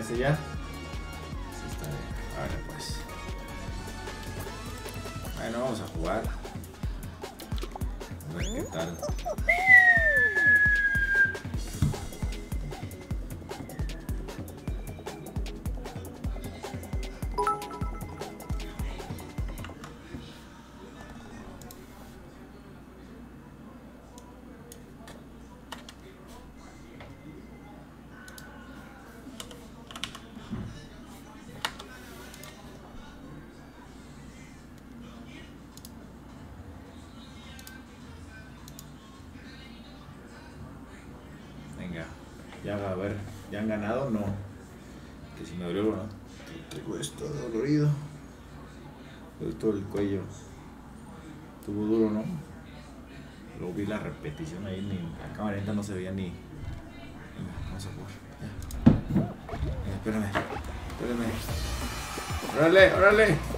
está. ¿Les parece ya? Ganado? No. Que si me dolió, ¿no? Tengo esto dolorido. Todo el cuello. Estuvo duro, ¿no? Luego vi la repetición ahí, ni la cámara no se veía ni. Vamos a jugar. Espérame, espérame. ¡Órale, órale!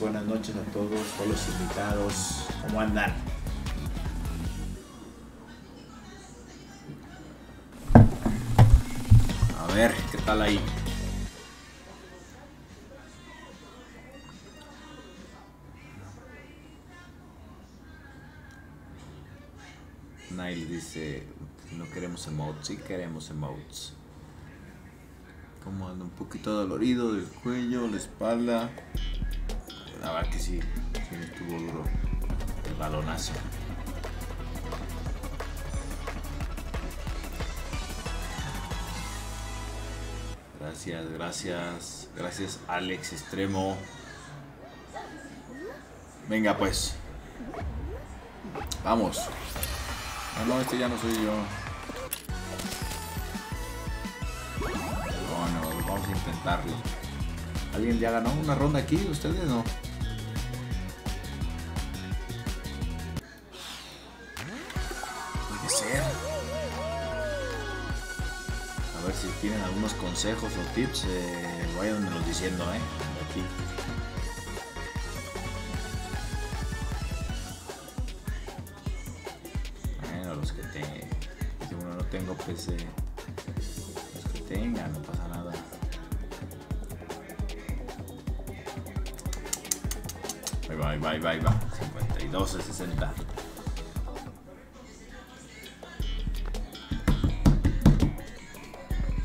Buenas noches a todos, todos los invitados. ¿Cómo andan? A ver, ¿qué tal ahí? Nile dice, no queremos emotes, sí queremos emotes. Como anda un poquito dolorido del cuello, la espalda. La verdad que sí, sí me estuvo duro el balonazo. Gracias, gracias, gracias Alex Extremo. Venga pues. Vamos. No, no, este ya no soy yo. Vamos a intentarlo. ¿Alguien ya ganó una ronda aquí? ¿Ustedes no? Puede ser. A ver si tienen algunos consejos o tips, eh, váyanmelos diciendo, ¿eh? Aquí. Bueno, los que tengan. Si uno no tengo PC, los 52 de 60.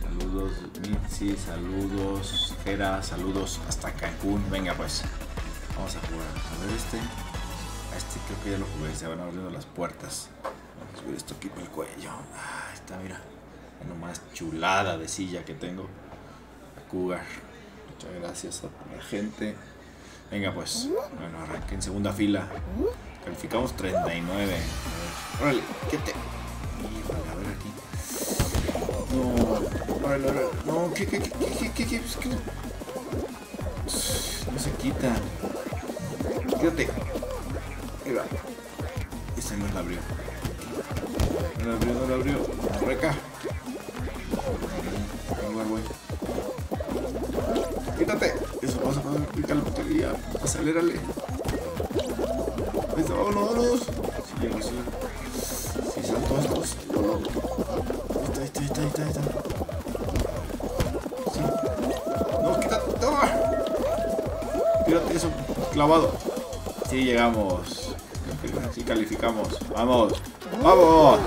Saludos, Mitzi, saludos, Jera, saludos hasta Cancún. Venga, pues, vamos a jugar. A ver, este. A este creo que ya lo jugué, se van abriendo las puertas. Vamos a subir esto aquí por el cuello. Ah, está, mira. La nomás chulada de silla que tengo. A Cougar. Muchas gracias a la gente. Venga, pues. Bueno, arranqué en segunda fila. Calificamos 39. A ver. Órale, ¿qué te.? Híjole, a ver aquí. No, órale, órale. No, ¿qué, qué, qué, qué, qué, qué, qué? No se quita. Quédate. Ahí va. Ese no la abrió. No la abrió, no la abrió. Ahí Acelérale. Ahí está, vámonos, vámonos. Sí, llego, sí. Sí, salto estos. No, no. Ahí está, ahí está, ahí está, ahí está. Sí. No, quítate. Toma. Tírate eso. Clavado. Sí, llegamos. Sí. calificamos. Vamos. Vamos.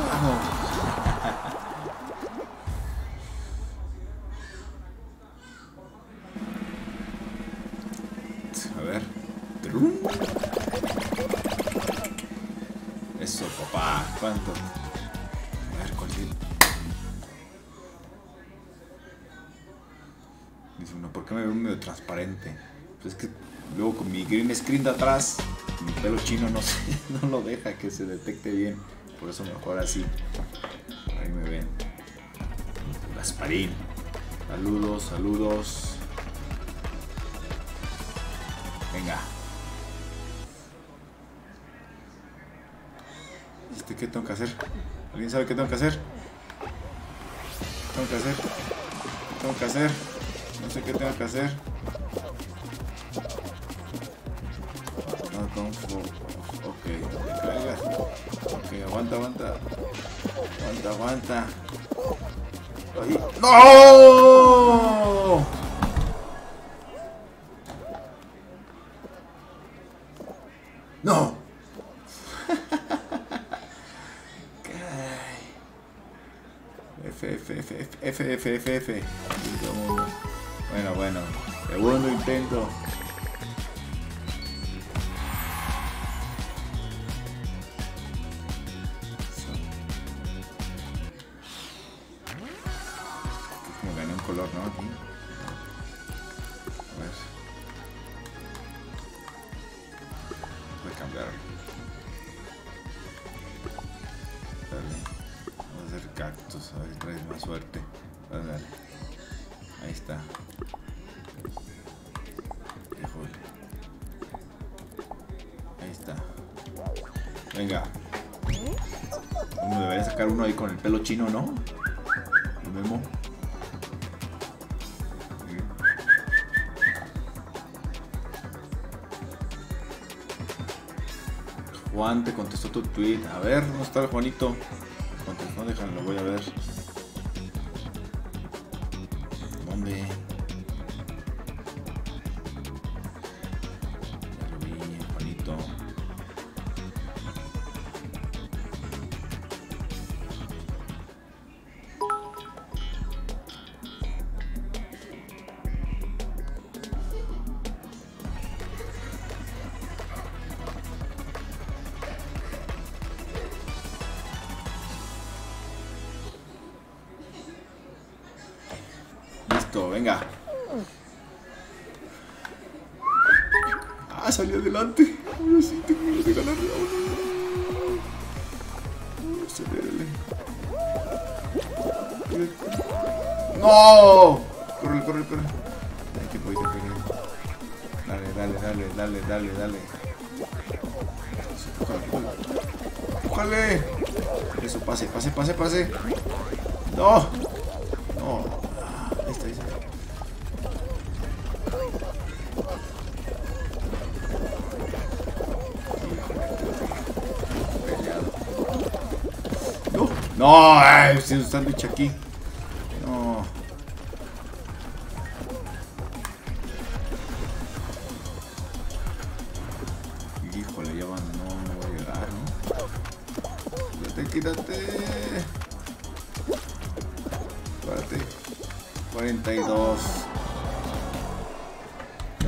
A ver. Eso, papá. ¿Cuánto? A ver. Dice uno, ¿por qué me veo medio transparente? Pues es que luego con mi green screen de atrás, mi pelo chino no, se- no lo deja que se detecte bien. Por eso mejor así. Ahí me ven. Gasparín. Saludos, saludos. Venga. Tengo que hacer? ¿Alguien sabe qué tengo que hacer? ¿Qué tengo que hacer? ¿Qué tengo que hacer? No sé qué tengo que hacer. No, con fo- Ok, no te caigas. Ok, aguanta, aguanta. Aguanta, aguanta. ¡No! ¡No! F, F, F. Bueno, bueno. Segundo intento. Sacar uno ahí con el pelo chino, ¿no? Memo. Juan te contestó tu tweet. A ver, ¿dónde está el Juanito? Contestó, déjalo, lo voy a ver.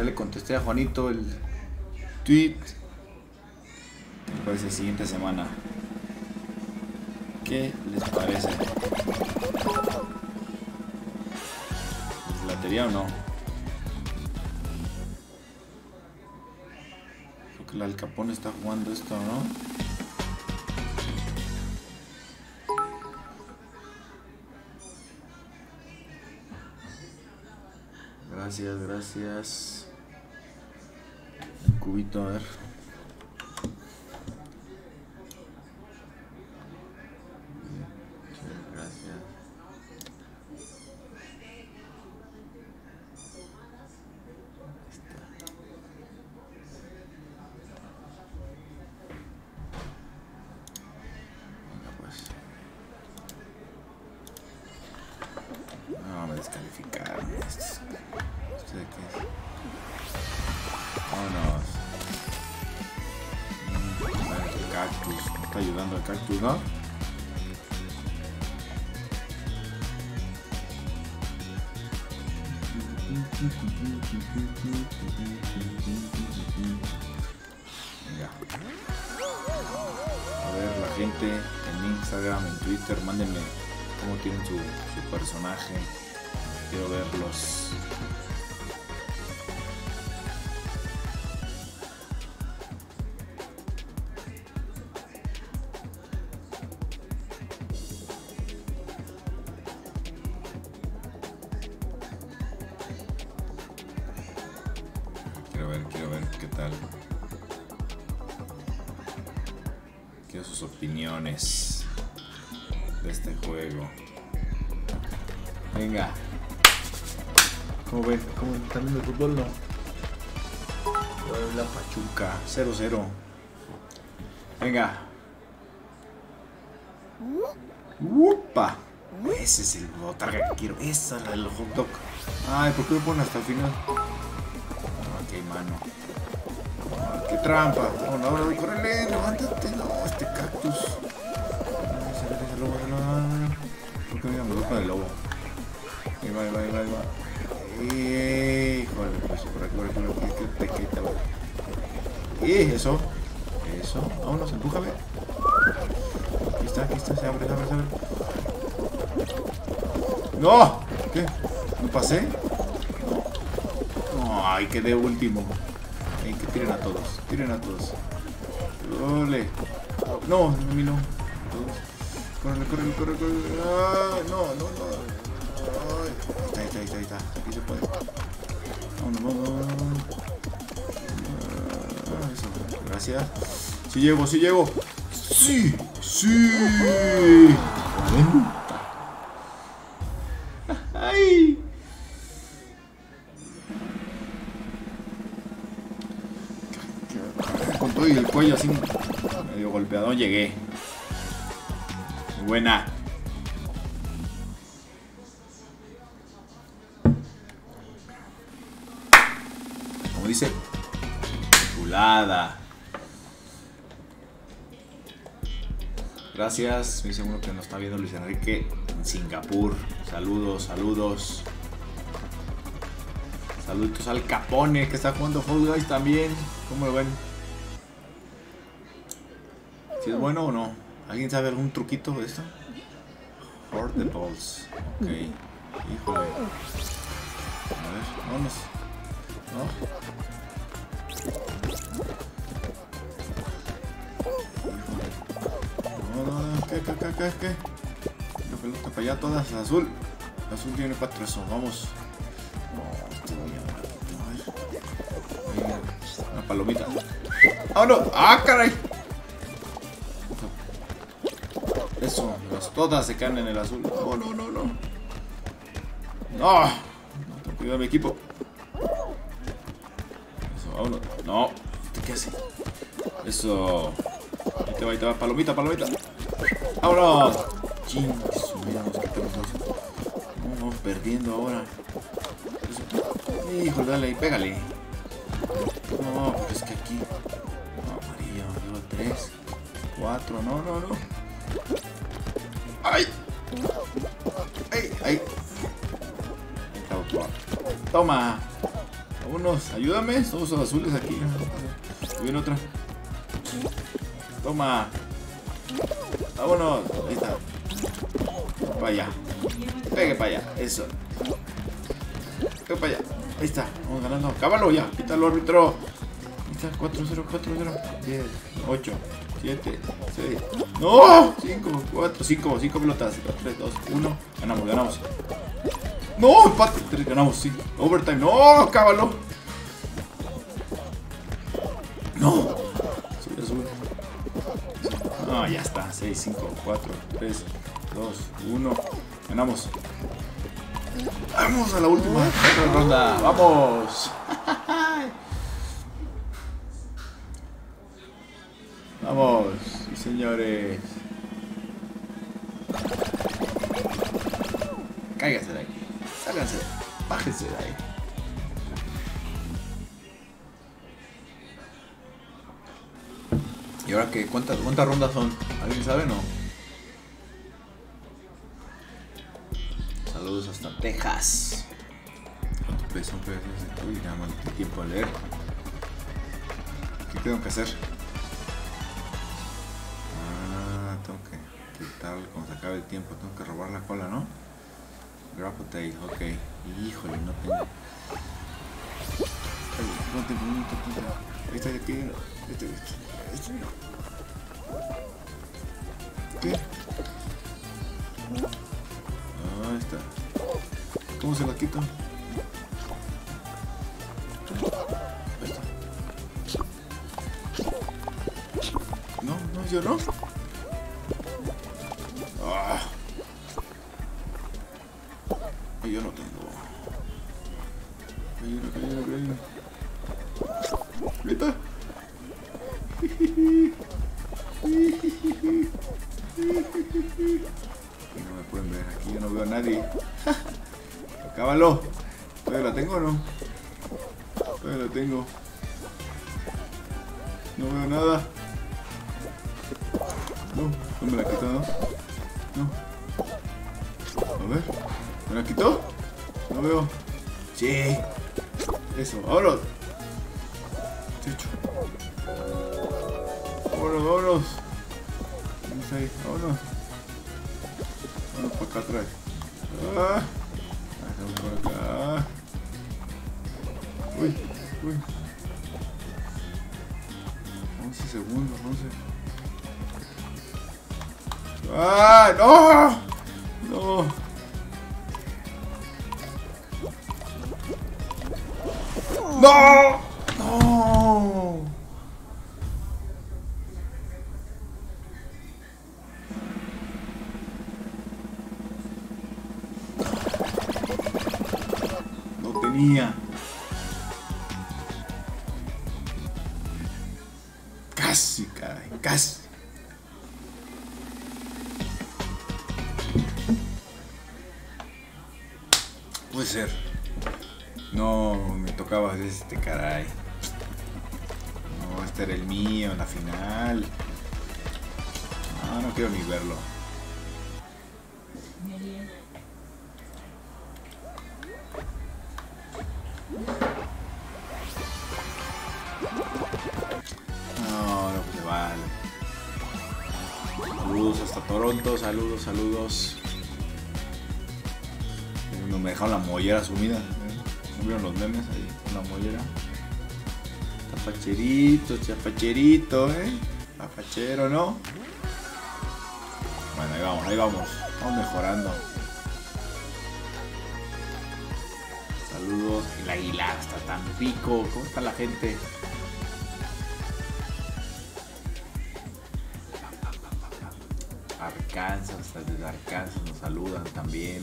Le contesté a Juanito el tweet. Me parece siguiente semana. ¿Qué les parece? ¿Les latería o no? Creo que el Al Capone está jugando esto, ¿no? Gracias, gracias. Un Quiero ver, quiero ver qué tal. Quiero sus opiniones de este juego. Venga. ¿Cómo ven? ¿Cómo están viendo el fútbol? No. La Pachuca, 0-0. Venga. ¡Upa! Ese es el botarga que quiero. Esa es la del hot dog. Ay, ¿por qué me ponen hasta el final? Ah, qué mano. Ah, qué trampa. No, no, no, córrele, levántate. No, este cactus. Ay, se lobo, ese lobo. ¿Por qué me con el lobo? Ahí va, ahí va, ahí va, ahí va. Y eso, eso, vámonos, empújame. Aquí está, aquí está, se abre, se abre, se abre. ¡No! ¿Qué? ¿No pasé? No, ay, quedé último. Ay, que tiren a todos, tiren a todos. Ole. No, mí no. Corre, corre, corre, corre. Ah, no, no, no. Ahí está, ahí está. Aquí se puede. Vámonos, vámonos. Ah, gracias. Sí llego, sí llego. Sí, sí. 40. Ay. Con todo y el cuello así medio golpeado llegué. Buena. Gracias, dice uno que nos está viendo Luis Enrique en Singapur. Saludos, saludos. Saludos al Capone que está jugando Fall Guys también. ¿Cómo lo ven? ¿Si es bueno o no? ¿Alguien sabe algún truquito de esto? Horde the balls. Ok. Híjole. A ver, vámonos. ¿No? No, no, no, ¿qué, qué, qué, qué, qué? La pelota para allá, todas, azul. Azul tiene cuatro, eso, vamos. Voy a... Ahí, Una palomita. ¡Ah, no! ¡Ah, caray! Eso, las todas se caen en el azul. No, no, no, no. No. No, tengo cuidado mi equipo. Eso, vámonos. No. ¿Este qué hace? Eso. Ahí te va, ahí te va. Palomita, palomita. ¡Vámonos! Ching, mira, nos quitamos dos. No, vamos perdiendo ahora. Hijo, dale, pégale. No, porque es que aquí. Amarillo, lleva tres, cuatro, no, no, no. ¡Ay! ¡Ay! ¡Ay! Toma. Vámonos, ayúdame. Somos los azules aquí. Viene otra. Toma. Vámonos. Ahí está. Para allá. Pegue para allá. Eso. Pegue para allá. Ahí está. Vamos ganando. Cábalo ya. Quítalo, árbitro. Ahí está. 4-0, 4-0. 10, 8, 7, 6. ¡No! 5, 4, 5, 5 pelotas. 3, 2, 1. Ganamos, ganamos. ¡No! Empate. 3, ganamos, sí. Overtime. ¡No! ¡Cábalo! ¡No! 6, 5, 4, 3, 2, 1. Ganamos. Vamos a la última otra ronda. ¡Vamos! Vamos, señores. Cáiganse de ahí. Sálganse. Bájense de ahí. Que ¿cuántas, ¿cuántas rondas son? ¿Alguien sabe no? Saludos hasta Texas. ¿Cuánto pesa un pedazo de Uy, nada más tiempo a leer. ¿Qué tengo que hacer? Ah, tengo que quitar cuando se acabe el tiempo. Tengo que robar la cola, ¿no? Grab a tail, ok. Híjole, no tengo. No tengo, no tengo. Este de aquí, este, este, este. ¿Qué? Ahí está. ¿Cómo se la quito? Ahí está. No, no, yo no. Vámonos, vámonos. Vamos ahí, vámonos. Vámonos para acá atrás. Ah. Por acá. Uy, uy. 11 segundos, 11. ¡Ah! ¡No! ¡No! ¡No! Saludos, saludos. No me dejaron la mollera sumida. ¿eh? ¿No vieron los memes ahí? La mollera. Chafacherito, chafacherito, eh. Chafachero, ¿no? Bueno, ahí vamos, ahí vamos. Vamos mejorando. Saludos. El Aguilar hasta Tampico. ¿Cómo está la gente? También.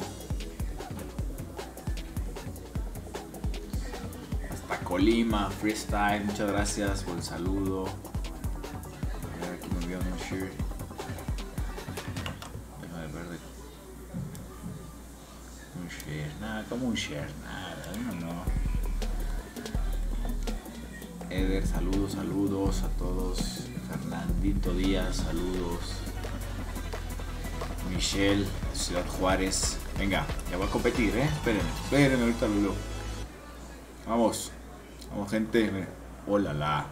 Hasta Colima, freestyle, muchas gracias por el saludo. A ver, aquí me enviaron un share. Déjame ver de- Un share, nada, como un share, nada, uno no. Eder, saludos, saludos a todos. Fernandito Díaz, saludos. Michelle, Ciudad Juárez. Venga, ya voy a competir, ¿eh? Espérenme, espérenme, ahorita lo. Vamos, vamos gente. Miren. Hola, la.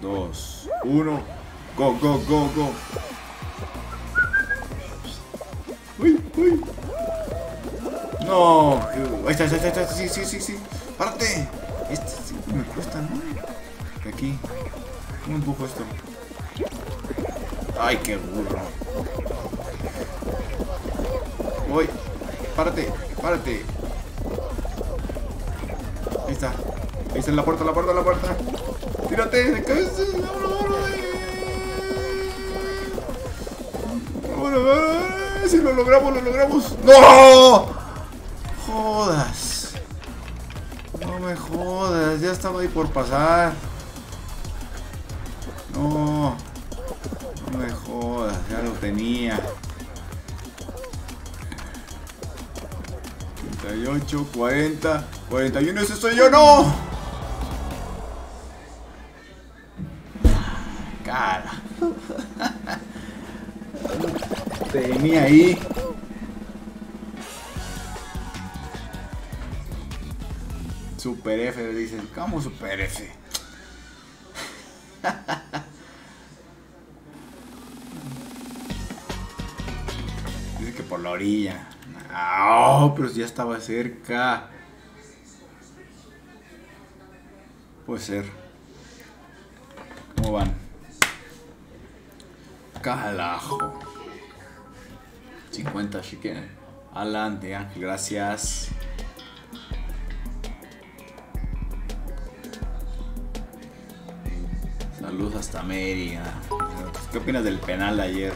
Dos, uno. Go, go, go, go. Uy, uy. No, ahí está, ahí está, sí, sí, sí, sí. Párate. Este me cuesta, ¿no? Aquí. ¿Cómo empujo esto? Ay, qué burro. Voy. Párate, párate. Ahí está. Ahí está en la puerta, la puerta, la puerta. Tírate, de cabeza. Si lo logramos, lo logramos. ¡No! Jodas. Jodas, ya estaba ahí por pasar. No. No me jodas, ya lo tenía. 38, 40, 41, ese soy yo, no. Cara. Tenía ahí. Super F, dicen. ¿Cómo Super F? Dice que por la orilla. Ah, pero ya estaba cerca. Puede ser. ¿Cómo van? Calajo. 50 chicken. Adelante, Ángel, gracias. Hasta Mérida. ¿Qué opinas del penal de ayer?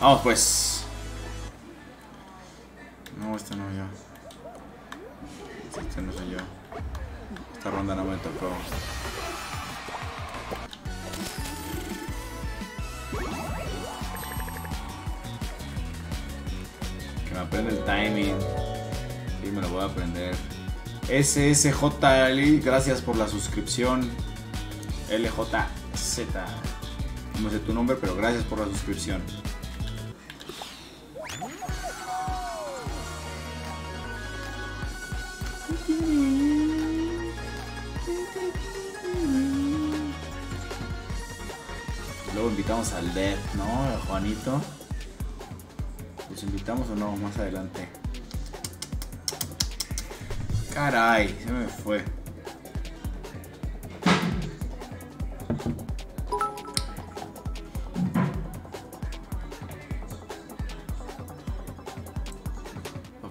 Vamos pues. SSJL, gracias por la suscripción. LJZ. No sé tu nombre, pero gracias por la suscripción. Luego invitamos al Dead, ¿no? A Juanito. ¿Los invitamos o no? Más adelante. Caray, se me fue.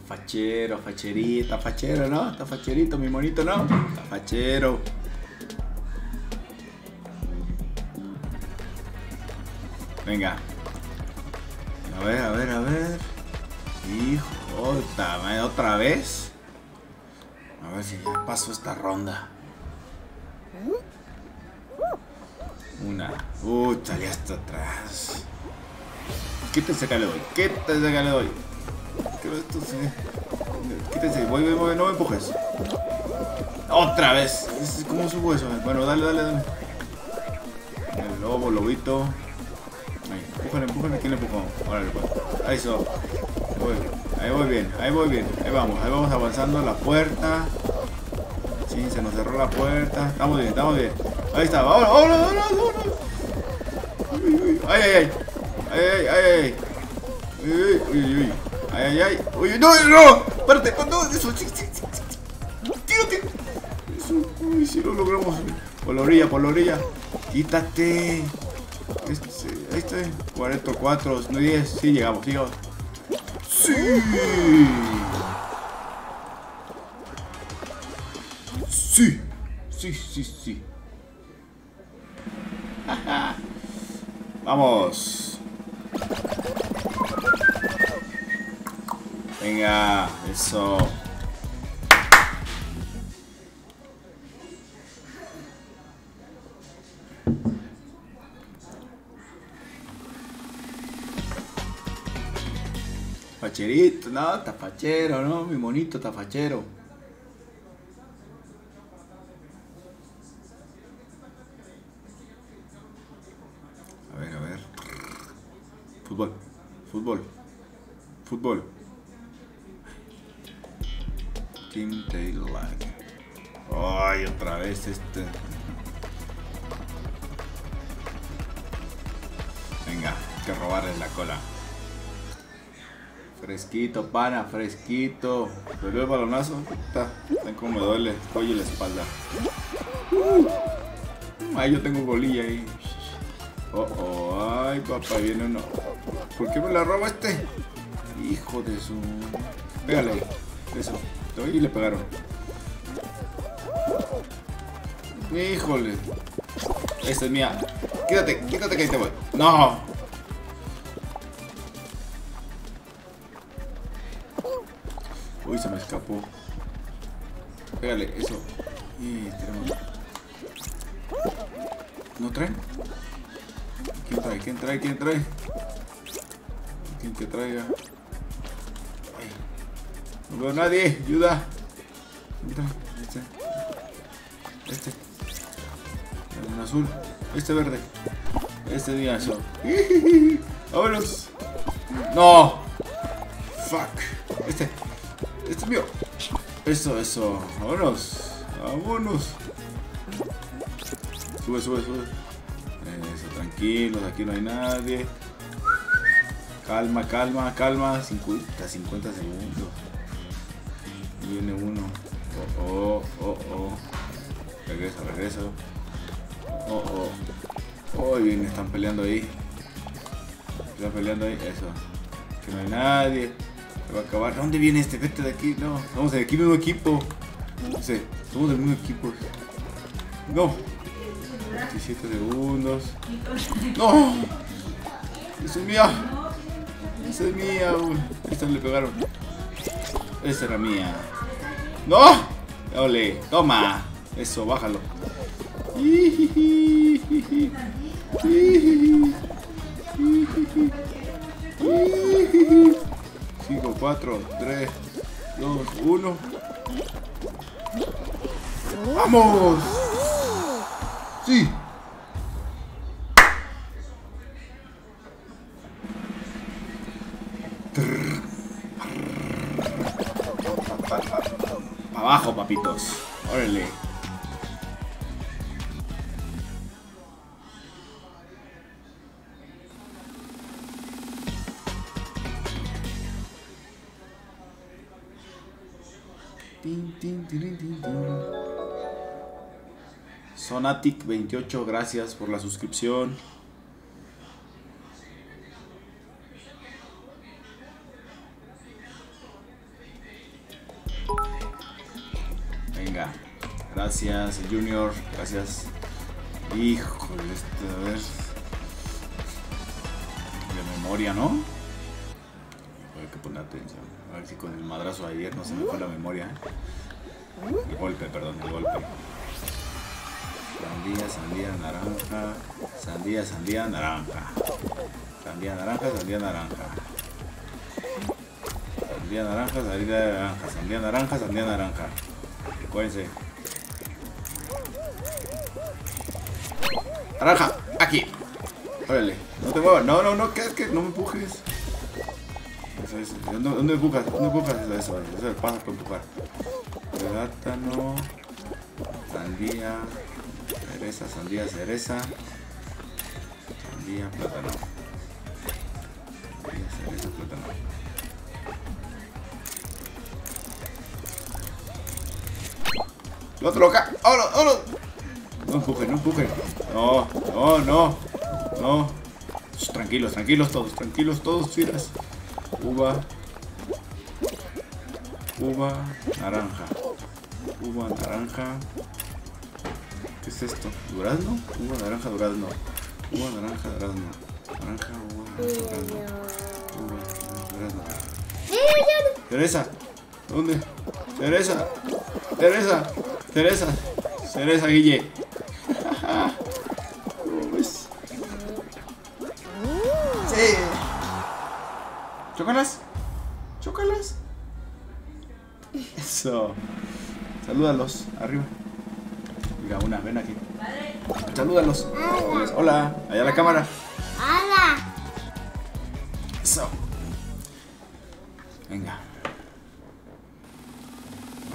Fachero, facherita, fachero, ¿no? Está facherito, mi monito, ¿no? Está fachero. Venga. A ver, a ver, a ver. Hijo, otra vez. Ver si ya paso esta ronda. Una. Uy, salí hasta atrás. Quítense que le doy. Quítense que le doy. Que esto sí. Quítense. Voy, voy, voy. No me empujes. Otra vez. ¿Cómo subo eso? Bueno, dale, dale, dale. El lobo, lobito. Ahí, empújale, empújale. ¿Quién le empujó? Órale, pues. Ahí. Voy. Ahí voy bien, ahí voy bien. Ahí vamos, ahí vamos avanzando. La puerta. Se nos cerró la puerta. Estamos bien, estamos bien. Ahí está, vámonos, vámonos, vámonos. Ay, ay, ay. Ay, ay, ay. Uy, uy, uy. Ay, ay, ay. Uy, no, no. Espérate, no, eso. Tírate. Eso, uy, si lo logramos. Por la orilla, por la orilla. Quítate. Este, está. 44, 10. Sí, llegamos, llegamos. Sí. No, tafachero, no, mi monito tafachero. A ver, a ver. Fútbol, fútbol, fútbol. Team Lag. Ay, otra vez este. Venga, hay que robarle la cola. Fresquito, pana, fresquito. ¿Dolió el balonazo? Está, está como me duele el cuello y la espalda. Ay, yo tengo bolilla ahí. Oh, oh, ay, papá, viene uno. ¿Por qué me la roba este? Hijo de su. Pégale ahí. Eso. Y le pegaron. Híjole. Esta es mía. Quítate, quítate que ahí te voy. No. Escapó. Pégale, eso. Y tenemos. ¿No trae? ¿Quién trae? ¿Quién trae? ¿Quién trae? ¿Quién que traiga? No veo nadie. Ayuda. Este. Este. Un azul. Este verde. Este día eso. Vámonos. No. Fuck. Eso, eso. Vámonos. Vámonos. Sube, sube, sube. Eso, tranquilos. Aquí no hay nadie. Calma, calma, calma. 50, 50 segundos. Viene uno. Oh, oh, oh, oh. Regresa, regresa. Oh, oh. Oh, bien, están peleando ahí. Están peleando ahí. Eso. Que no hay nadie. Va a acabar. ¿Dónde viene este? Vete de aquí. No. Somos del mismo equipo. Sí, somos del mismo equipo. No. 27 segundos. No. Esa es mía. Esa es mía. Uy. Esta le pegaron. Esa era mía. ¡No! Ole, toma. Eso, bájalo. 5, 4, 3, 2, 1. ¡Vamos! ¡Sí! Sonatic28, gracias por la suscripción. Venga, gracias Junior, gracias. Híjole, este, a ver. De memoria, ¿no? Hay que poner atención. A ver si con el madrazo ayer no se me fue la memoria. De golpe, perdón, de golpe. Sandía, sandía, naranja. Sandía, sandía, naranja. Sandía, naranja, sandía, naranja. Sandía, naranja, sandía, naranja. Sandía, naranja, sandía, naranja. Acuérdense. Naranja, aquí. Órale, no te muevas. No, no, no, ¿qué es que no me empujes? Eso, eso. ¿Dónde, dónde empujas? ¿Dónde empujas? Eso, eso, eso es el paso para empujar. Plátano, sandía, cereza, sandía, cereza, sandía, plátano. Sandía, cereza, plátano. Lo otro acá. ¡Ahora, ahora! No empujen, no empujen. No, no, no. No. Tranquilos, tranquilos todos, tranquilos todos, filas. Uva. Uva, naranja. Uva, naranja. ¿Qué es esto? ¿Durazno? Uva, naranja, durazno. Uva, naranja, durazno. Naranja, uva, naranja, durazno. Uva, naranja, durazno. Teresa, ¿dónde? Teresa, Teresa, Teresa, Teresa Guille. ¿Cómo ves? Sí. Chócalas, chócalas. Eso. Salúdalos, arriba. Una, ven aquí. Salúdalos. Hola, allá la cámara. ¡Hala! Eso. Venga.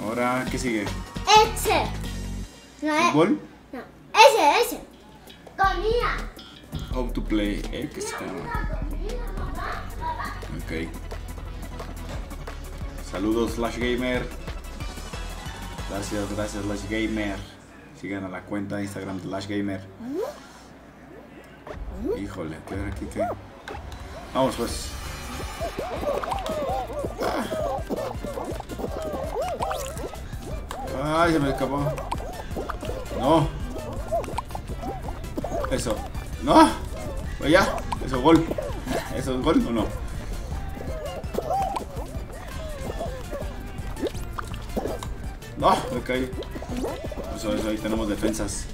Ahora, ¿qué sigue? Ese. No, eh, ¿Fútbol? no. Ese, ese. Comida. How to play eh, ¿Qué se llama? Ok. Saludos, Slash Gamer. Gracias, gracias, Slash Gamer. Sigan a la cuenta de Instagram de Slash Gamer. Híjole, ¿qué ver aquí qué? Vamos pues. Ay, se me escapó. No. Eso. No. Allá. Eso, gol. ¿Eso es gol o no? No, me caí. Eso, eso, ahí tenemos defensas.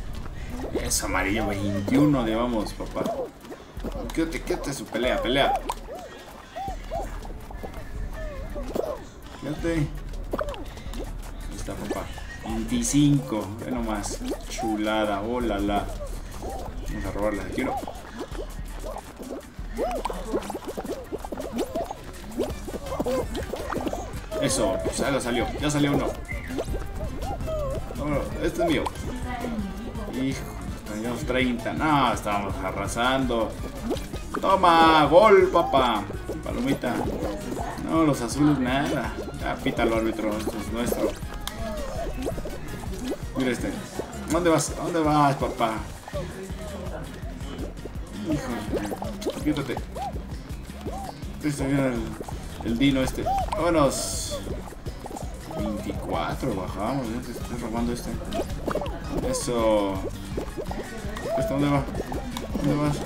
Eso, amarillo, 21 llevamos, papá. Quédate, quédate su pelea, pelea. Quédate. Ahí está, papá. 25, ve nomás. Chulada, oh la la. Vamos a robarle aquí, ¿no? Eso, ya salió, ya salió uno. Este es mío. Hijo, teníamos 30. No, estábamos arrasando. Toma, gol, papá. Palomita. No, los azules nada. Ya, pítalo, árbitro. Esto es nuestro. Mira este. ¿Dónde vas? ¿Dónde vas, papá? Hijo, quítate. Este, mira el, el dino este. Vámonos. 24, bajamos. Ya te estoy robando este. Eso. ¿Este dónde va? ¿Dónde vas?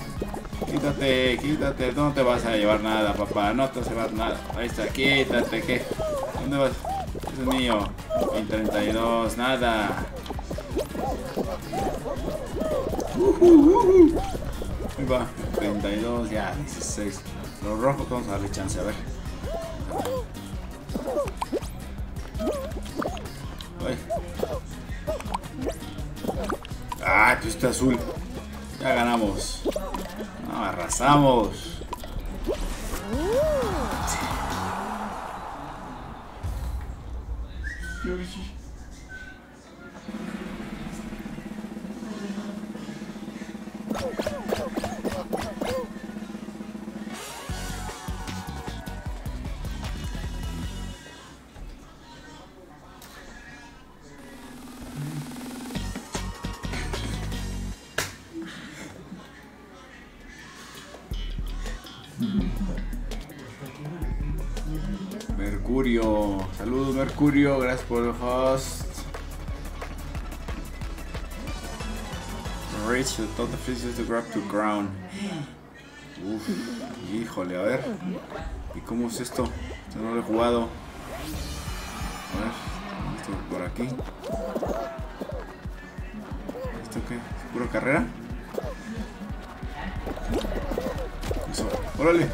Quítate, quítate. No te vas a llevar nada, papá. No te vas a llevar nada. Ahí está, quítate. ¿Qué? ¿Dónde vas? Es mío. 32, nada. Ahí va, 32, ya, 16. Los rojos vamos a darle chance, a ver. Está azul. Ya ganamos. No, arrasamos. Mercurio. Mercurio. Gracias por el host. Reach the top fishes to grab to ground. Uf, híjole, a ver. ¿Y cómo es esto? Yo no lo he jugado. A ver, esto por aquí. ¿Esto qué? ¿Es pura carrera? Eso, órale.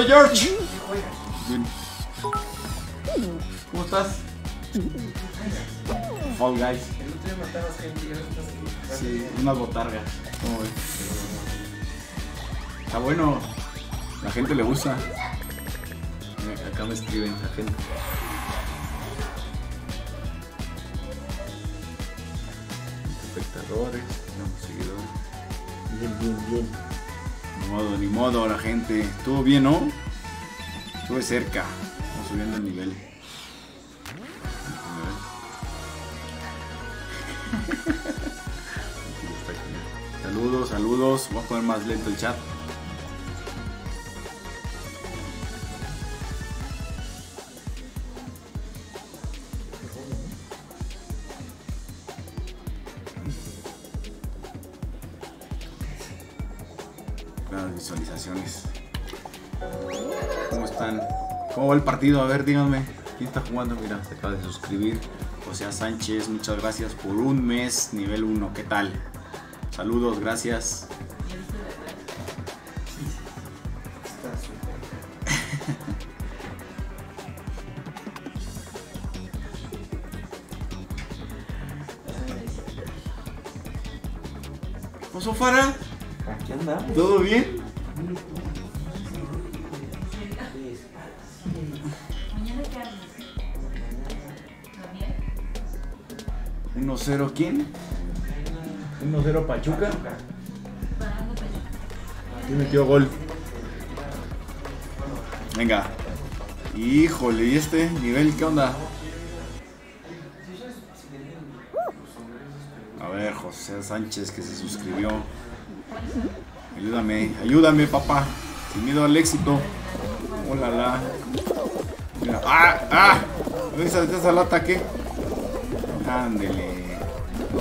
Pasó George. Bien. ¿Cómo estás? Fall Guys. Sí, una botarga. ¿Cómo ves? Está bueno. La gente le gusta. Mira, Acá me escriben la gente. Espectadores, tenemos seguidores. Bien, bien, bien. Ni modo, ni modo, la gente. Estuvo bien, ¿no? Estuve cerca. Vamos subiendo el nivel. Saludos, saludos. Voy a poner más lento el chat. Va el partido? A ver, díganme. ¿Quién está jugando? Mira, se acaba de suscribir. José Sánchez, muchas gracias por un mes, nivel 1. ¿Qué tal? Saludos, gracias. ¿Qué pasó, Fara? Aquí andamos. ¿Todo bien? 1-0, ¿quién? 1-0 Pachuca. ¿Quién metió gol? Venga. Híjole, ¿y este nivel qué onda? A ver, José Sánchez que se suscribió. Ayúdame, ayúdame, papá. Sin miedo al éxito. Hola, la. Mira. ¡Ah! ¡Ah! ¿Esa, esa lata qué? Ándele.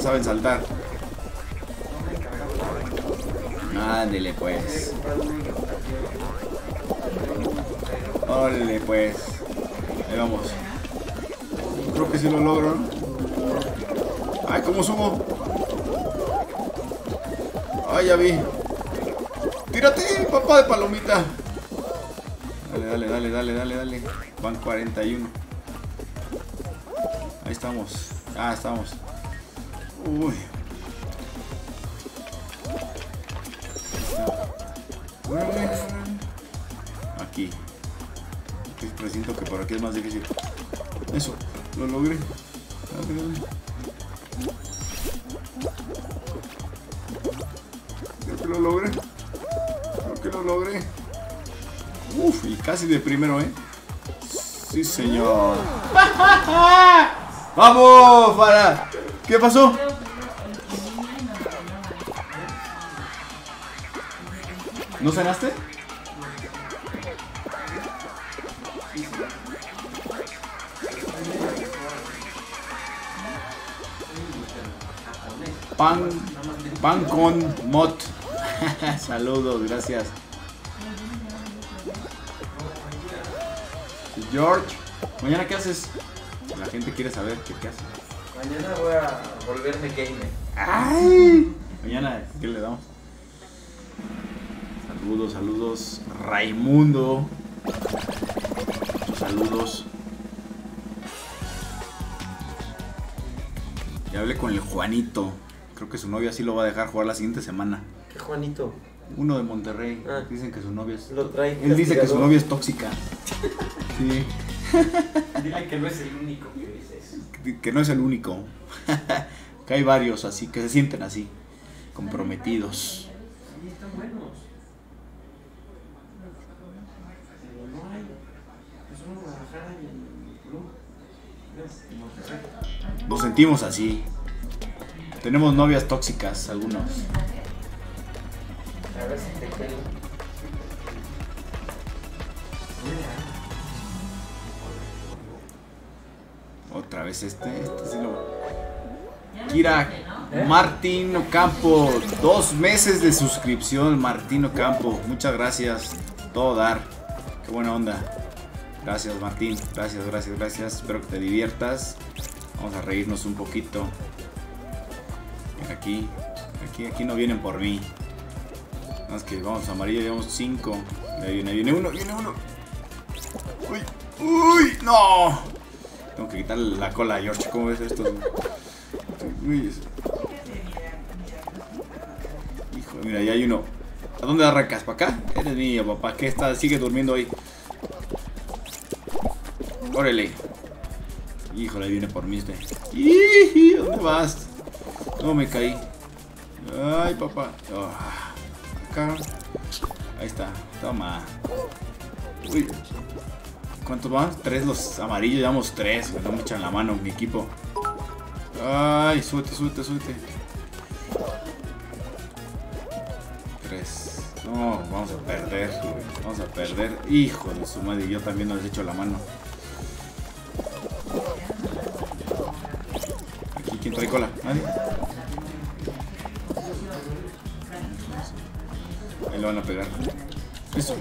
Saben saltar. Ándele, pues. Órale, pues. Ahí vamos. Creo que sí lo logro. ¡Ay, cómo subo! ¡Ay, ya vi! ¡Tírate, papá de palomita! Dale, dale, dale, dale, dale, dale. Van 41. Ahí estamos. Ah, estamos. Uy. Aquí. Aquí presiento que por aquí es más difícil. Eso, lo logré. Dale, dale. Creo que lo logré. Creo que lo logré. Uf, y casi de primero, ¿eh? Sí, señor. ¡Vamos, para! ¿Qué pasó? ¿No cenaste? Pan, pan con mot. Saludos, gracias. George, mañana qué haces? La gente quiere saber qué, qué haces. Mañana voy a volverme gamer. ¡Ay! Mañana, ¿qué le damos? Saludos, saludos. Raimundo. Saludos. Ya hablé con el Juanito. Creo que su novia sí lo va a dejar jugar la siguiente semana. ¿Qué Juanito? Uno de Monterrey. Ah. Dicen que su novia es. Lo trae. Él dice que su novia es tóxica. Sí. Dile que no es el único que. Que no es el único. que hay varios así, que se sienten así. Comprometidos. Sí, están buenos. Pero no hay. Es uno en Guadalajara y. Nos sentimos así. Tenemos novias tóxicas, algunos. A ver si te pelo. Otra vez este. este sí lo- Kira Martín Ocampo. Dos meses de suscripción, Martín Ocampo. Muchas gracias. Todo dar. Qué buena onda. Gracias, Martín. Gracias, gracias, gracias. Espero que te diviertas. Vamos a reírnos un poquito. Aquí, aquí, aquí no vienen por mí. Nada más que vamos amarillo, llevamos 5. Ahí viene, ahí viene uno, viene uno. Uy, uy, no. Tengo que quitarle la cola George. ¿Cómo ves esto? Uy, Hijo, mira, ya hay uno. ¿A dónde arrancas? ¿Para acá? Eres mío, papá. ¿Qué está? Sigue durmiendo ahí. Órale. Híjole, viene por mí este. ¿Dónde vas? No me caí. Ay, papá. Ah, acá. Ahí está. Toma. Uy. ¿Cuántos van? Tres los amarillos, llevamos tres. No me echan la mano mi equipo. Ay, súbete, súbete, súbete. Tres. No, vamos a perder. Vamos a perder. Hijo de su madre, yo también no les echo la mano. Aquí, ¿quién trae cola? ¿Nadie? Ahí lo van a pegar. Eso.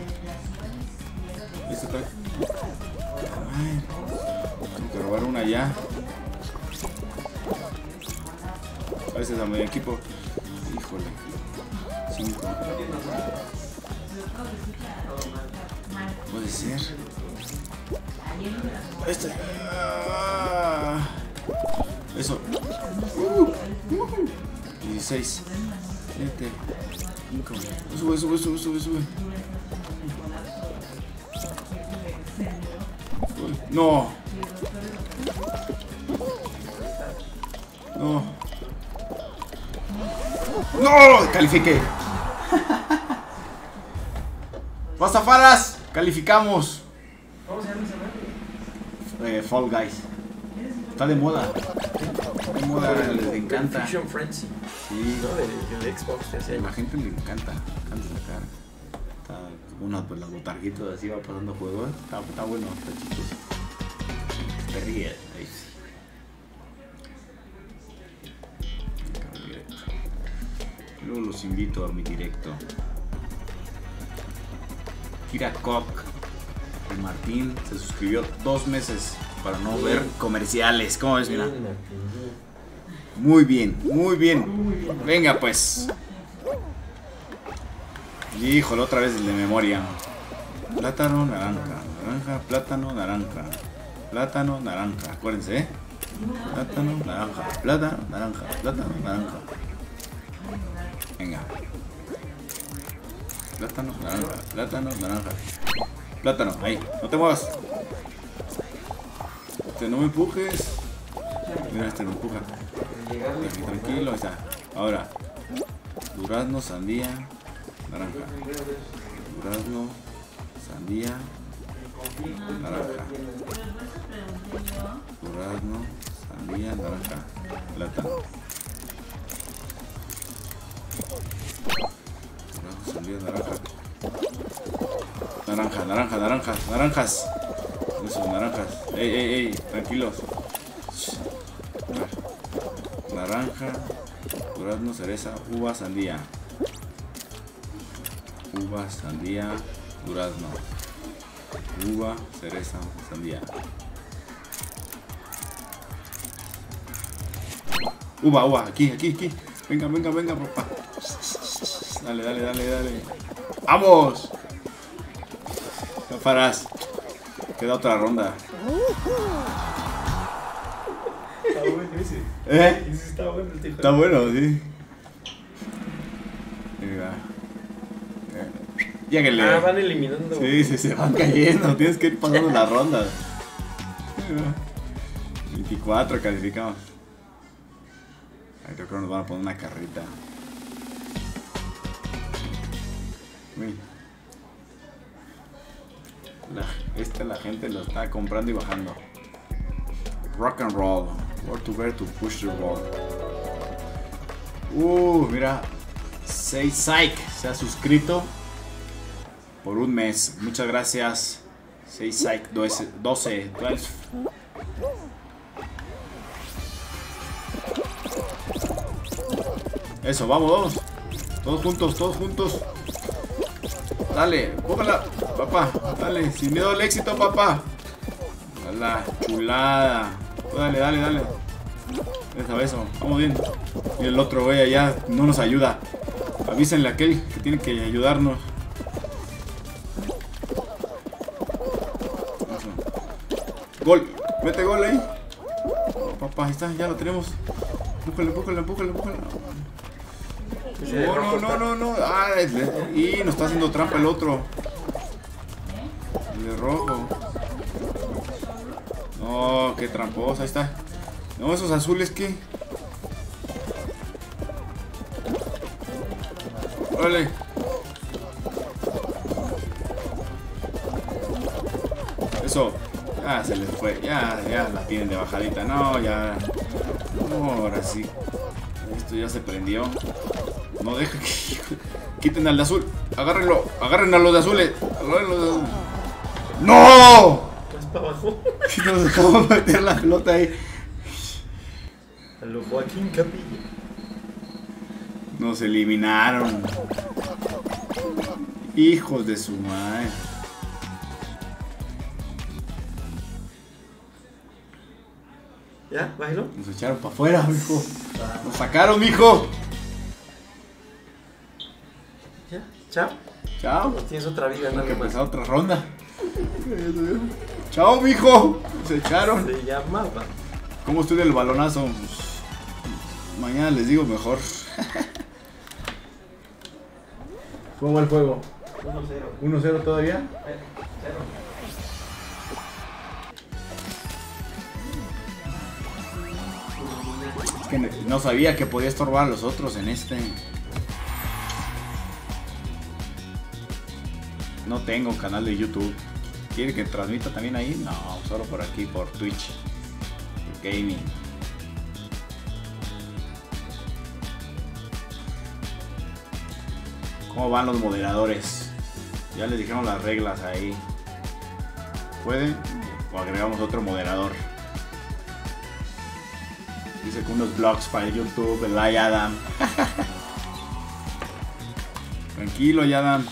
Este trae. Tengo que robar una ya. Veces a medio equipo. Híjole. Cinco. Puede ser. Este. Ah. Eso. Uh, uh. 16. 7. 5. Sube, sube, sube, sube, sube. No. No. ¡No! Califiqué. Pasafaras, calificamos. ¿Cómo se llama? Eh, Fall Guys. Está de moda. Moda, les encanta. Fusion Frenzy. Sí, No, de, de Xbox. ya sé. a la gente le encanta. encanta sacar. Está unas pues las botarguitas así va pasando juego. ¿eh? Está, está bueno, está chistoso. Te ríes, ahí sí. Luego los invito a mi directo. Kira Koch, el Martín, se suscribió dos meses para no ver comerciales. ¿Cómo ves, mira? Muy bien, muy bien. Venga, pues. Híjole, otra vez el de memoria. Plátano, naranja, naranja, plátano, naranja. Plátano, naranja. Acuérdense, ¿eh? Plátano, naranja, plátano, naranja, plátano, naranja. Venga. Plátano, naranja, plátano, naranja. Plátano, ahí, no te muevas. Este, no me empujes. Mira, este no empuja. Aquí, tranquilo, está. Ahora, durazno, sandía, naranja. Durazno, sandía, naranja. Durazno, sandía, naranja. Plátano. Durazno, sandía, naranja. Naranja, naranja, naranja, naranjas. Eso, naranjas. Ey, ey, ey, tranquilos. Naranja, durazno, cereza, uva, sandía. Uva, sandía, durazno. Uva, cereza, sandía. Uva, uva, aquí, aquí, aquí. Venga, venga, venga, papá. Dale, dale, dale, dale. ¡Vamos! No paras. Queda otra ronda. Está bueno ese. ¿Eh? Está bueno el Está bueno, sí. Lléguenle. Ah, van eliminando. Sí, sí, se van cayendo. Tienes que ir pasando las rondas. 24 calificamos. Ahí creo que nos van a poner una carrita. Uy. La, esta la gente lo está comprando y bajando. Rock and roll. Where to where to push the roll. Uh, mira. 6 Psych se ha suscrito por un mes. Muchas gracias. 6 Psych 12, 12, 12. Eso, vamos, vamos. Todos juntos, todos juntos. Dale, póngala, papá. Dale, sin miedo al éxito, papá. A la chulada. Dale, dale, dale. Deja eso, vamos bien. Y el otro güey allá no nos ayuda. Avísenle a aquel que tiene que ayudarnos. Eso. Gol, mete gol ahí. Oh, papá, ahí está, ya lo tenemos. Empújale, empújale. Ese de No, no, no, no, no. Ah, y nos está haciendo trampa el otro. El de rojo. No, qué tramposa, ahí está. No, esos azules, ¿qué? Órale. Eso. Ya se les fue. Ya, ya la tienen de bajadita. No, ya. No, ahora sí. Esto ya se prendió. No deja que. Quiten al de azul. Agárrenlo. Agarren a los de azules. Agarren a los de azules. ¡No! Más para abajo. Nos dejamos meter la pelota ahí. Joaquín Capilla. Nos eliminaron. Hijos de su madre. ¿Ya? ¿Bájalo? Nos echaron para afuera, mijo. Nos sacaron, mijo. ¿Ya? ¿Chao? Chao. Tienes otra vida, Tengo nada que más. otra ronda. Chao, mijo. Nos echaron. Se llamaba. ¿Cómo estoy del balonazo? Mañana les digo mejor. ¿Cómo va el juego? 1-0. ¿1-0 todavía? Cero. Es que no sabía que podía estorbar a los otros en este. No tengo canal de YouTube. ¿Quiere que transmita también ahí? No, solo por aquí, por Twitch. Gaming. ¿Cómo van los moderadores? Ya les dijeron las reglas ahí. ¿Pueden? O agregamos otro moderador. Dice que unos blogs para el YouTube, el Adam. Tranquilo, Yadam.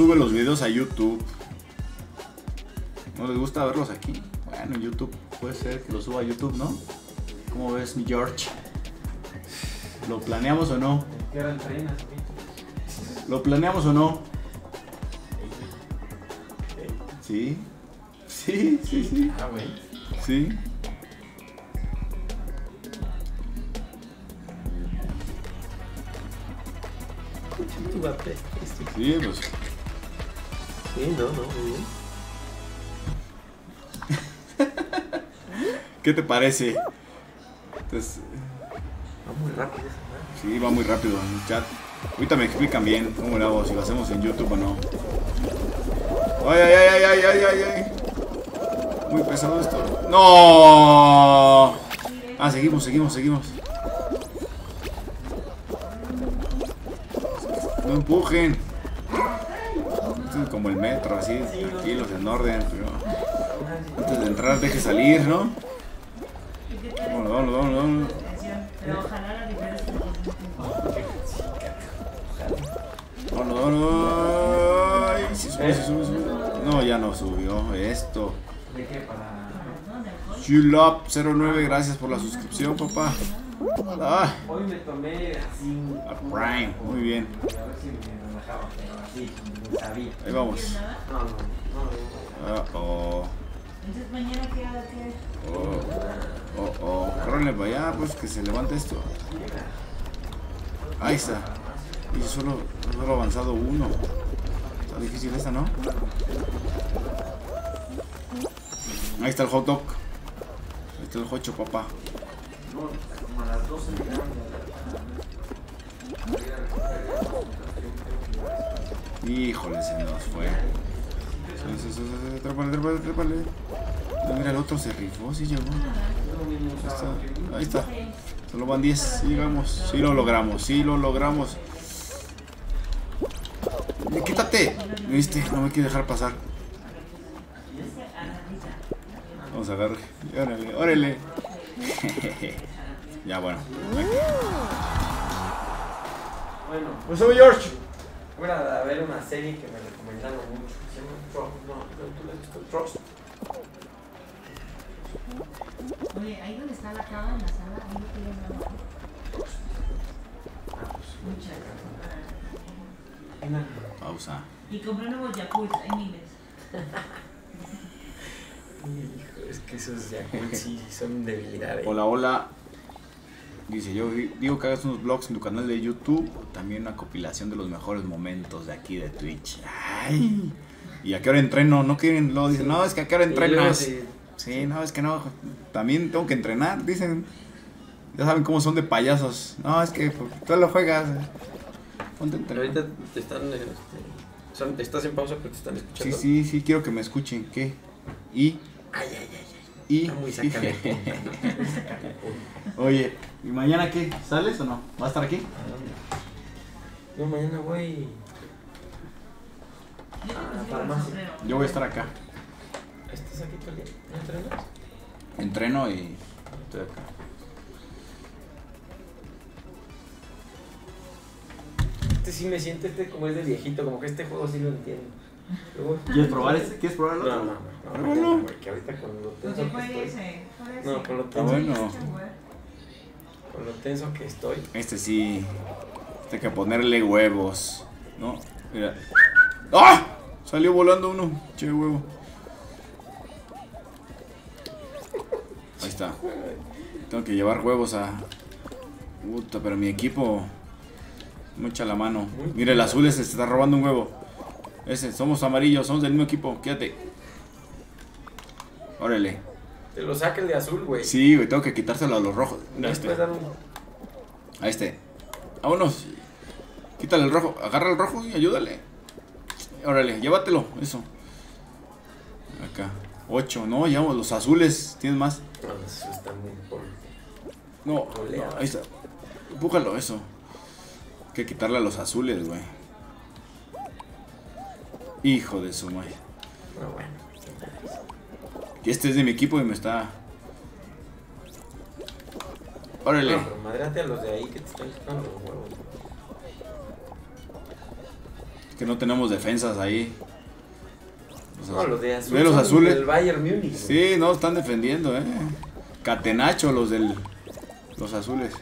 Resube los videos a YouTube. ¿No les gusta verlos aquí? Bueno, en YouTube puede ser que los suba a YouTube, ¿no? ¿Cómo ves, mi George? ¿Lo planeamos o no? ¿Qué hora entrenas, ¿Lo planeamos o no? Sí. Sí, sí, sí. Sí. Sí, pues. Sí, no, no, muy bien. ¿Qué te parece? Entonces, Va muy rápido madre. sí, va muy rápido en el chat. Ahorita me explican bien cómo lo hago, si lo hacemos en YouTube o no. Ay, ay, ay, ay, ay, ay, ay. Muy pesado esto. ¡No! Ah, seguimos, seguimos, seguimos. No empujen. Como el metro, así, tranquilos, en orden. antes de entrar, deje salir, ¿no? Vámonos, vámonos, vámonos, vámonos. Vámonos, vámonos. Ay, sube, sube, sube. No, ya no subió esto. ¿De qué? Para. Julop09, gracias por la suscripción, papá. Ah, Hoy me tomé así. a Prime, muy bien. A ver si me relajaba, pero así, ni sabía. Ahí vamos. No, no, no. Ah, oh, Entonces mañana qué hora qué. oh, oh, oh. Córrele para allá, pues que se levante esto. Ahí está. Y solo, solo avanzado uno. Está difícil esta, ¿no? Ahí está el hot dog. Ahí está el hocho, papá. Como a las 12 llegaron Híjole, se nos fue. Trépale, trépale. No, mira, el otro se rifó, sí llegó. Ahí está. Solo van 10. Sí. Sí lo logramos. Sí lo logramos. Eh, Quítate. ¿Viste? No me quiere dejar pasar. Vamos a agarrar. Órale, órale. ya, bueno. Bueno, What's up, George? voy a ver una serie que me recomendaron mucho. Se llama Trust. No, no, tú la has visto Trust. Oye, ahí donde está la cava en la sala, ahí no tienes nada. Ah, pues, Mucha Una- Pausa. Y compré nuevos Yakult, hay miles. Es que esos Yakult sí son debilidades. Hola, hola. Dice, yo di- digo que hagas unos vlogs en tu canal de YouTube, también una compilación de los mejores momentos de aquí de Twitch. Ay. ¿Y a qué hora entreno? No quieren, luego dicen, no, es que a qué hora entrenas. sí, Sí, no, es que no. También tengo que entrenar, dicen. Ya saben cómo son de payasos. No, es que pues, tú lo juegas. Ponte a entrenar. ahorita te están. Este, son- estás en pausa, pero te están Sí, escuchando. sí, sí, quiero que me escuchen. ¿Qué? Y, Ay, ay, ay. ay. y. Está muy. Oye, ¿y mañana qué? ¿Sales o no? ¿Va a estar aquí? ¿A? Yo mañana voy. Ah, farmacia. sombrero. Yo voy a estar acá. ¿Estás aquí todo el entrenas? Entreno y estoy acá. Este sí me siente este como es de viejito, como que este juego sí lo entiendo. ¿Quieres probar ese? ¿Quieres probar el No, otro? no, no, no, No, porque ahorita con lo Pues tenso que estoy, No, con lo tenso, bueno. Con lo tenso que estoy. Este sí. Este hay que ponerle huevos. ¿No? Mira. ¡Ah! Salió volando uno. Che huevo. Ahí está. Tengo que llevar huevos a. Puta, pero mi equipo. Mucha la mano. Mira, el azul se está robando un huevo. Ese, somos amarillos, somos del mismo equipo. Quédate. Órale. Te lo saca el de azul, güey. Sí, güey, tengo que quitárselo a los rojos. ¿Me este. A este. Vámonos. Quítale el rojo. Agarra el rojo y ayúdale. Órale, llévatelo. Eso. Acá. 8, no, llevamos los azules. ¿Tienes más? No, eso está muy por. No, ahí está. Empújalo eso. Hay que quitarle a los azules, güey. Hijo de su madre. Pero bueno. Y este es de mi equipo y me está. Órale. No, pero madreate a los de ahí que te están quitando los huevos. Que no tenemos defensas ahí. No, los de azul. Ve los azules. Del Bayern Múnich. Sí, no, están defendiendo, eh. Catenacho los del. Los azules.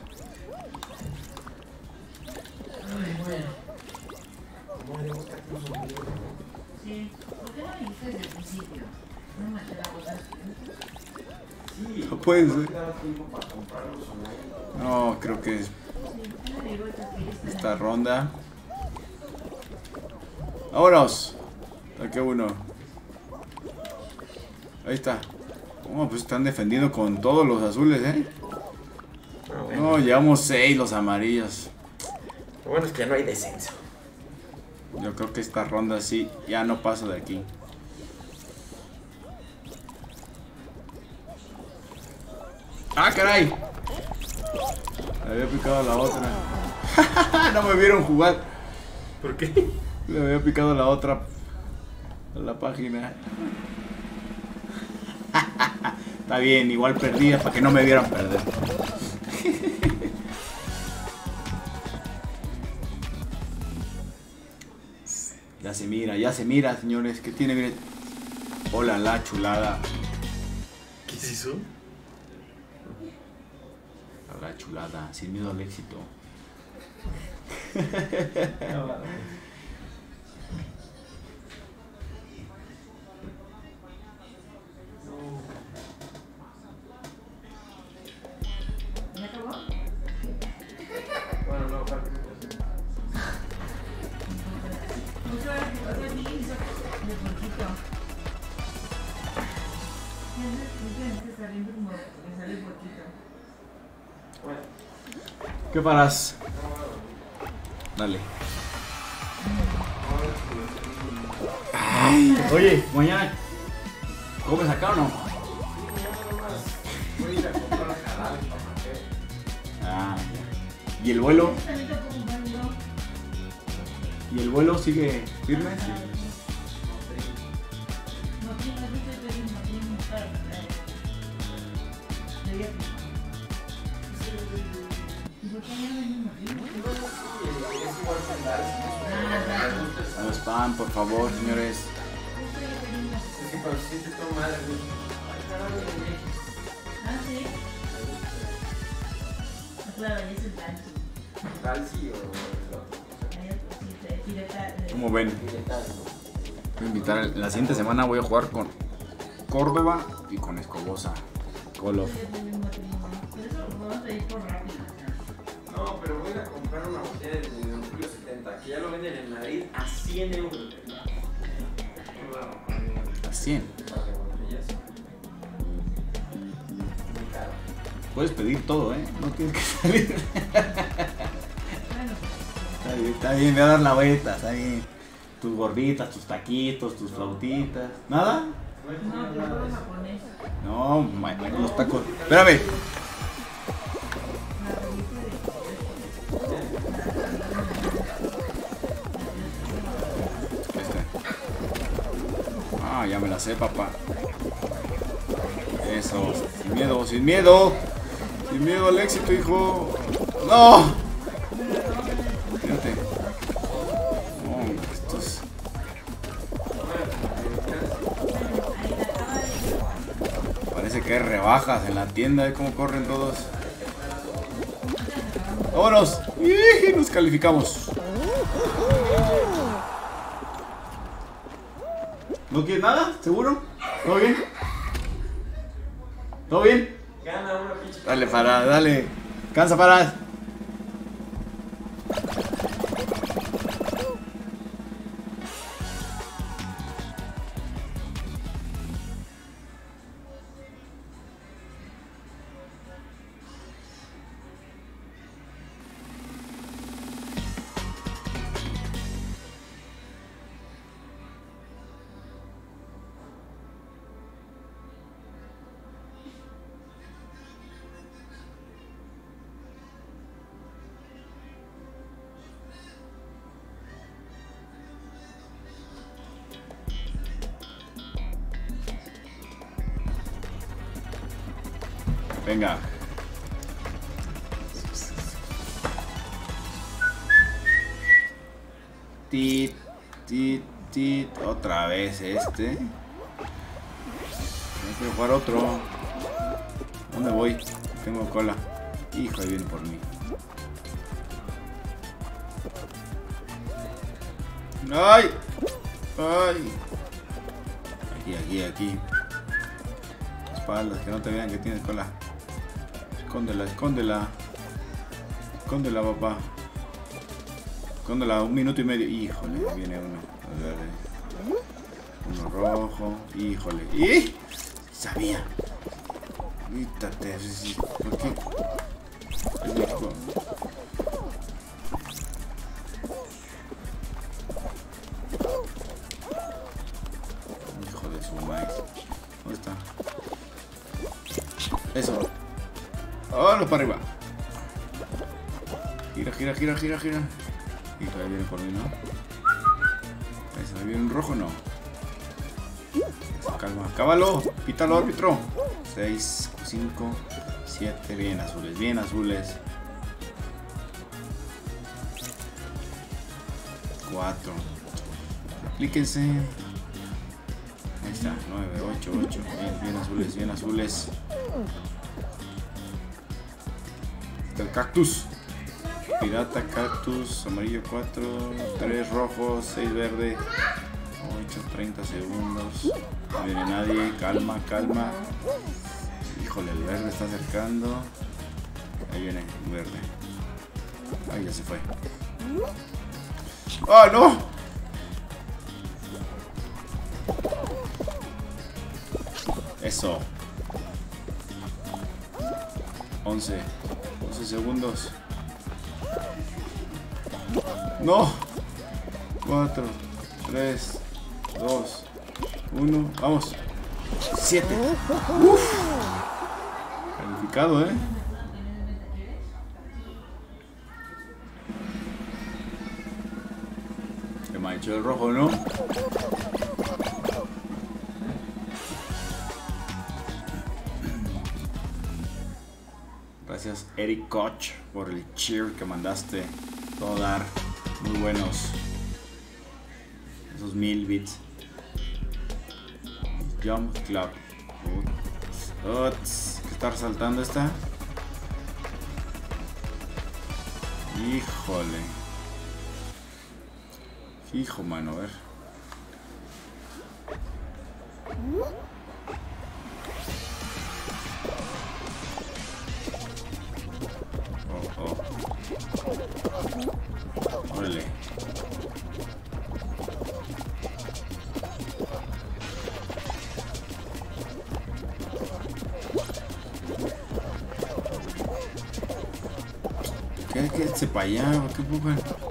No puede ser. No, creo que esta ronda. Vámonos. Saqué uno. Ahí está. Oh, pues están defendiendo con todos los azules, eh. No, llevamos seis los amarillos. Lo bueno es que ya no hay descenso. Yo creo que esta ronda sí, ya no paso de aquí. ¡Ah, caray! Le había picado la otra. no me vieron jugar. ¿Por qué? Le había picado la otra a la página. Está bien, igual perdía para que no me vieran perder. Ya se mira, ya se mira, señores. ¿Qué tiene? Miren. Hola, la chulada. ¿Qué es eso? La chulada, sin miedo al éxito. Que sale. ¿Qué paras? Dale. Oye, mañana. ¿Comes acá o no? Ah, ya. ¿Y el vuelo? ¿Y el vuelo sigue firme? No güey. Ay, jarabe de leche. Ah, sí. Ah, Claro, ya es el plan. Dalsi o el otro. Ahí es, sí, te- pirata, eh, ¿Cómo ven? ¿no? Voy a invitar. La siguiente semana voy a jugar con Córdoba y con Escobosa. Call. Comprar una botella de Don Julio 70, que ya lo venden en Madrid a 100 euros. A 100. Un par de botellas. Muy caro. Puedes pedir todo, ¿eh? No tienes que salir. Está bien, está bien, voy a dar la vuelta, está bien. Tus gorditas, tus taquitos, tus flautitas. ¿Nada? no. No, ma- ma- los tacos. Espérame. Me la sé, papá. Eso, sin miedo, sin miedo. Sin miedo al éxito, hijo. ¡No! Fíjate. Parece que hay rebajas en la tienda, ¿eh? ¿Cómo corren todos? ¡Vámonos! ¡Ih! Nos calificamos. ¿No quieres nada? ¿Seguro? ¿Todo bien? ¿Todo bien? Gana una pinche. Dale, para, dale. Cansa, para. Minuto y medio. Híjole, viene uno. A ver. Uno rojo. Híjole. ¡Y! Sabía. Quítate. ¿Por qué? Hijo. De su maíz. ¿Dónde está? Eso. ¡Oh, para arriba! Gira, gira, gira, gira, gira. Y todavía viene por mí, ¿no? ¿Ese viene un rojo no? Eso, calma. ¡Cábalo! ¡Pítalo, árbitro! 6, 5, 7. Bien azules, bien azules. 4. Aplíquense. Ahí está, 9, 8, 8. Bien, bien azules, bien azules. Está el cactus. Pirata, cactus, amarillo 4, 3 rojos, 6 verde, 8, 30 segundos. No viene nadie, calma, calma. Híjole, el verde está acercando. Ahí viene verde. Ay, ya se fue. ¡Ah, no! Eso. 11. 11 segundos. No. 4, 3, 2, 1. Vamos. 7. Calificado, ¿eh? Que me ha hecho el rojo, ¿no? Gracias Eric Koch por el cheer que mandaste. Todo dar. Muy buenos. Esos mil bits. Jump Club. Uts, ¿Qué está resaltando esta? Híjole. Fijo, mano, a ver. ¿Qué? ¿Se para